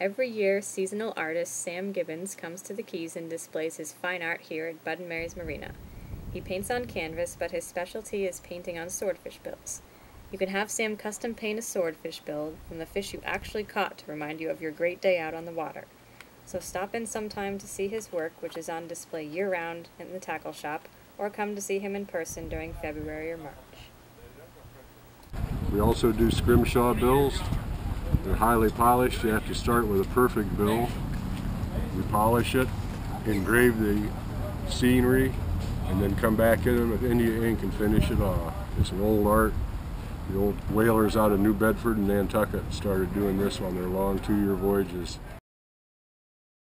Every year, seasonal artist Sam Gibbons comes to the Keys and displays his fine art here at Bud N' Mary's Marina. He paints on canvas, but his specialty is painting on swordfish bills. You can have Sam custom paint a swordfish bill from the fish you actually caught to remind you of your great day out on the water. So stop in sometime to see his work, which is on display year round in the tackle shop, or come to see him in person during February or March. We also do scrimshaw bills. They're highly polished. You have to start with a perfect bill. You polish it, engrave the scenery, and then come back in with India ink and finish it off. It's an old art. The old whalers out of New Bedford and Nantucket started doing this on their long two-year voyages